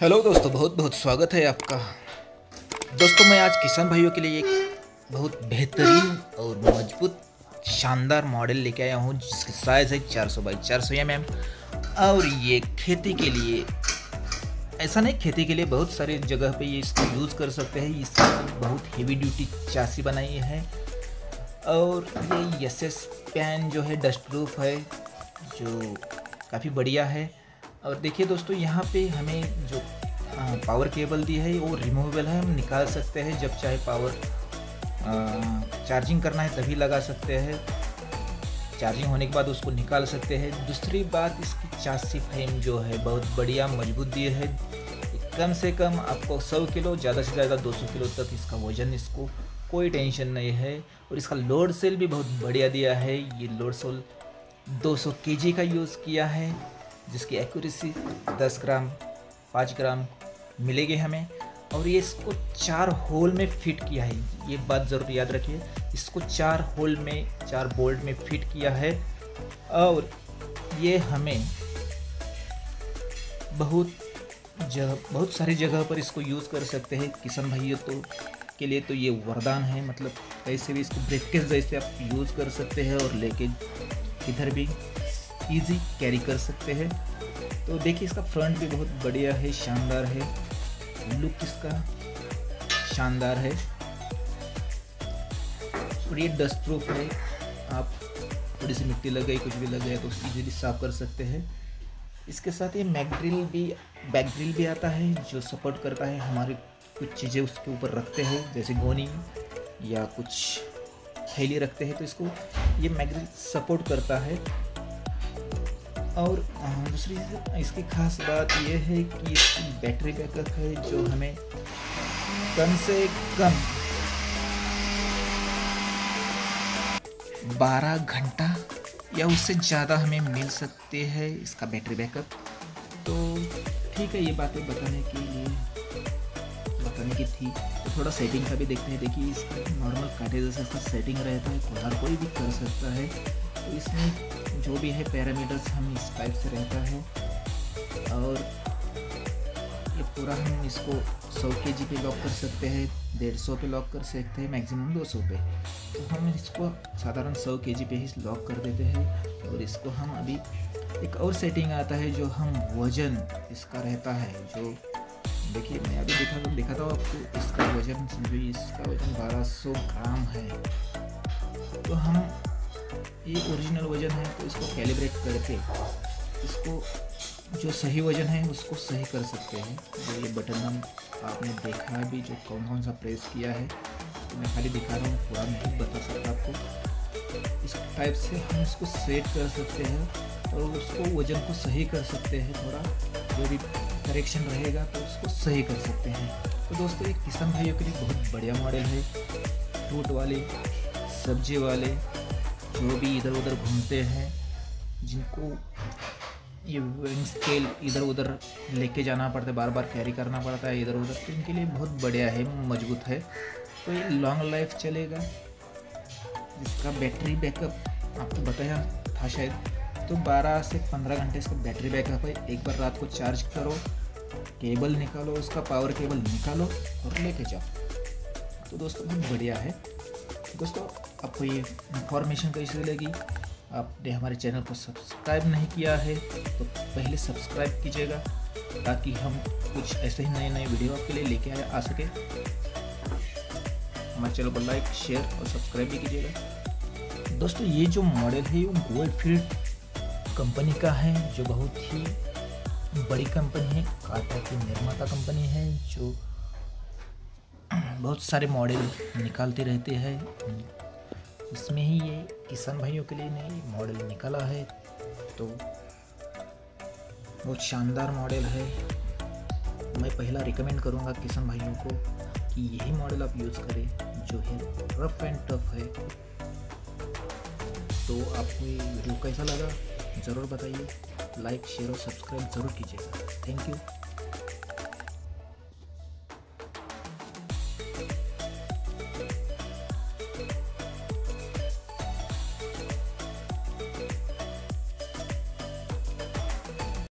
Hello दोस्तों, बहुत बहुत स्वागत है आपका। दोस्तों, मैं आज किसान भाइयों के लिए एक बहुत बेहतरीन और मज़बूत, शानदार मॉडल लेके आया हूँ, जिसकी साइज़ है 400 सौ बाई चार सौ एम और ये खेती के लिए, ऐसा नहीं, खेती के लिए बहुत सारे जगह पे ये इसको यूज़ कर सकते हैं। इसकी बहुत हेवी ड्यूटी चासी बनाई है। और ये एस एस पैन जो है डस्ट प्रूफ है, जो काफ़ी बढ़िया है। और देखिए दोस्तों, यहाँ पे हमें जो पावर केबल दी है, वो रिमूवेबल है। हम निकाल सकते हैं जब चाहे पावर चार्जिंग करना है तभी लगा सकते हैं। चार्जिंग होने के बाद उसको निकाल सकते हैं। दूसरी बात, इसकी चासी फ्रेम जो है, बहुत बढ़िया, मज़बूत दी है। कम से कम आपको 100 किलो, ज़्यादा से ज़्यादा 200 किलो तक इसका वज़न, इसको कोई टेंशन नहीं है। और इसका लोड सेल भी बहुत बढ़िया दिया है। ये लोड सेल 200 केजी का यूज़ किया है। जिसकी एक्यूरेसी 10 ग्राम 5 ग्राम मिलेगी हमें। और ये इसको चार होल में फिट किया है। ये बात ज़रूर याद रखिए, इसको चार होल में, चार बोल्ट में फिट किया है। और ये हमें बहुत जगह, बहुत सारी जगह पर इसको यूज़ कर सकते हैं। किसान भाइयों तो के लिए तो ये वरदान है। मतलब कैसे भी इसको ब्रेकेज जैसे आप यूज़ कर सकते हैं और लेके इधर भी। इजी कैरी कर सकते हैं। तो देखिए इसका फ्रंट भी बहुत बढ़िया है, शानदार है। लुक इसका शानदार है। और ये डस्ट प्रूफ है। आप थोड़ी सी मिट्टी लग गई, कुछ भी लग गया तो इजीली साफ़ कर सकते हैं। इसके साथ ये मैगड्रिल भी बैक ड्रिल भी आता है, जो सपोर्ट करता है हमारी कुछ चीज़ें उसके ऊपर रखते हैं, जैसे गोनी या कुछ थैली रखते हैं। तो इसको ये मैगड्रिल सपोर्ट करता है। और दूसरी इसकी खास बात यह है कि इसकी बैटरी बैकअप है जो हमें कम से कम 12 घंटा या उससे ज़्यादा हमें मिल सकते हैं इसका बैटरी बैकअप। तो ठीक है, ये बातें बताने के लिए, बताने की थी। तो थोड़ा सेटिंग का भी देखते हैं। देखिए, इसका नॉर्मल काटे जैसे इसका सेटिंग रहता है हर कोई भी कर सकता है। तो इसमें जो भी है पैरामीटर्स हम इस टाइप से रहता है। और ये पूरा हम इसको 100 के जी पे लॉक कर सकते हैं, डेढ़ सौ पे लॉक कर सकते हैं मैक्सिमम 200 पे। तो हम इसको साधारण 100 के जी पे ही लॉक कर देते हैं और इसको हम अभी एक और सेटिंग आता है जो हम वज़न इसका रहता है, जो देखिए मैं अभी दिखा दिखाता हूँ आपको, इसका वज़न समझो, इसका वज़न 1200 ग्राम है। तो हम ये ओरिजिनल वज़न है तो इसको कैलिब्रेट करके इसको जो सही वज़न है, उसको सही कर सकते हैं। जो ये बटन हम आपने देखा भी, जो कौन कौन सा प्रेस किया है तो मैं खाली दिखा रहा हूँ, पूरा नहीं बता सकता आपको। इस टाइप से हम इसको सेट कर सकते हैं और उसको वज़न को सही कर सकते हैं। थोड़ा जो भी करेक्शन रहेगा तो उसको सही कर सकते हैं। तो दोस्तों, एक किसान भाइयों के लिए बहुत बढ़िया मॉडल है। फ्रूट वाले, सब्ज़ी वाले जो भी इधर उधर घूमते हैं, जिनको ये विंग स्केल इधर उधर लेके जाना पड़ता है बार बार कैरी करना पड़ता है इधर उधर तो इनके लिए बहुत बढ़िया है, मज़बूत है। तो ये लॉन्ग लाइफ चलेगा। इसका बैटरी बैकअप आपको बताया था शायद। तो 12 से 15 घंटे इसका बैटरी बैकअप है। एक बार रात को चार्ज करो केबल निकालो, उसका पावर केबल निकालो और लेके जाओ। तो दोस्तों, बहुत बढ़िया है। दोस्तों, आपको ये इंफॉर्मेशन कैसी लगी आपने हमारे चैनल को सब्सक्राइब नहीं किया है तो पहले सब्सक्राइब कीजिएगा, ताकि हम कुछ ऐसे ही नए नए वीडियो आपके लिए लेके आ सके। हमारे चैनल को लाइक शेयर और सब्सक्राइब भी कीजिएगा। दोस्तों, ये जो मॉडल है वो गोल्ड फ़ील्ड कंपनी का है, जो बहुत ही बड़ी कंपनी है काटा की निर्माता कंपनी है, जो बहुत सारे मॉडल निकालते रहते हैं। इसमें ही ये किसान भाइयों के लिए नई मॉडल निकाला है। तो बहुत शानदार मॉडल है। मैं पहला रिकमेंड करूँगा किसान भाइयों को कि यही मॉडल आप यूज़ करें, जो है रफ एंड टफ है। तो आपको ये वीडियो कैसा लगा, ज़रूर बताइए। लाइक शेयर और सब्सक्राइब ज़रूर कीजिएगा। Thank you